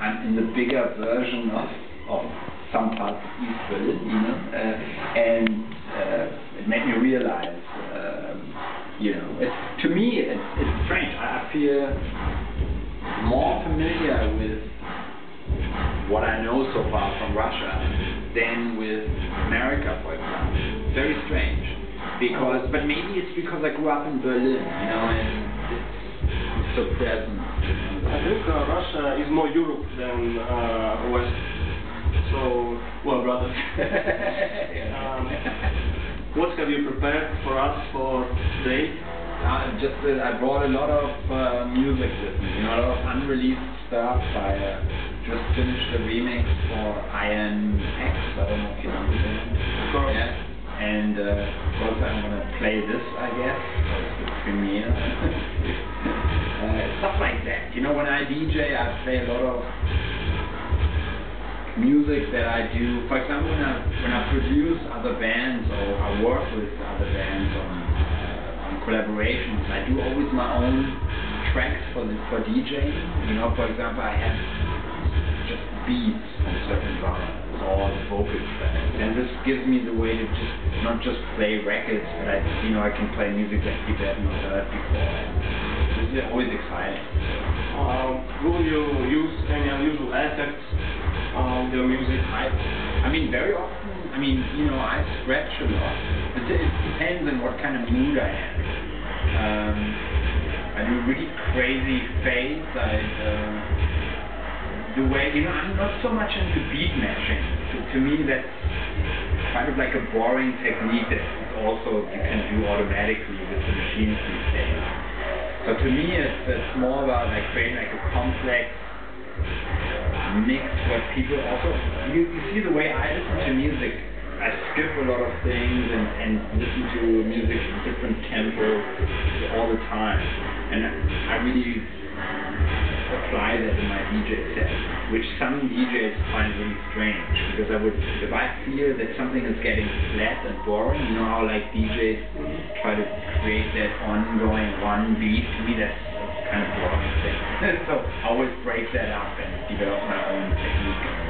I'm in the bigger version of, of some parts of East Berlin, you know, uh, and uh, it made me realize, um, you know, it's, to me it's, it's strange. I feel more familiar with what I know so far from Russia than with America, for example. Very strange. Because, but maybe it's because I grew up in Berlin, you know, and so present. I think uh, Russia is more Europe than uh, West. So, well, brothers. um, what have you prepared for us for today? Uh, just uh, I brought a lot of uh, music with me, you know, a lot of unreleased stuff. I uh, just finished a remix for Iron X. I don't know if you know. Of course. Yeah. And uh, also I'm gonna play this, I guess. It's the premiere. You know, when I DJ, I play a lot of music that I do. For example, when I when I produce other bands or I work with other bands on uh, on collaborations, I do always my own tracks for the for DJing. You know, for example, I have just beats on certain genres or vocal tracks, and this gives me the way to just not just play records, but I you know I can play music that people have not heard before. Is always exciting. Um, will you use any unusual effects on your music? I, I mean, very often, I mean, you know, I scratch a lot. It, it depends on what kind of mood I am. Um, I do really crazy fades. I, uh, the way, you know, I'm not so much into beat matching. To, to me, that's kind of like a boring technique that also you can do automatically with the machines So to me, it's, it's more about like creating like a complex mix what people also you, you see the way I listen to music. I skip a lot of things and, and listen to music in different tempos all the time. And I really apply that in my DJ set which some DJs find really strange. Because I would if I feel that something is getting flat and boring you know how like DJs create that ongoing one beat to me that's kind of boring thing so I always break that up and develop my own technique